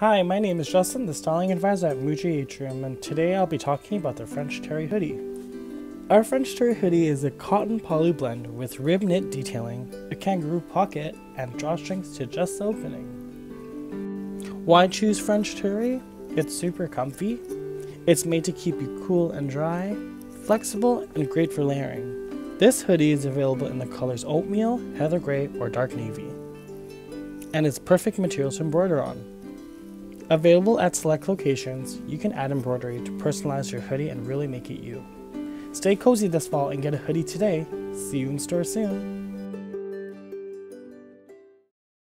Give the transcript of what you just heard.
Hi, my name is Justin, the styling advisor at Muji Atrium, and today I'll be talking about the French Terry hoodie. Our French Terry hoodie is a cotton poly blend with rib knit detailing, a kangaroo pocket, and drawstrings to the opening. Why choose French Terry? It's super comfy, it's made to keep you cool and dry, flexible, and great for layering. This hoodie is available in the colors oatmeal, heather gray, or dark navy. And it's perfect material to embroider on. Available at select locations, you can add embroidery to personalize your hoodie and really make it you. Stay cozy this fall and get a hoodie today. See you in store soon.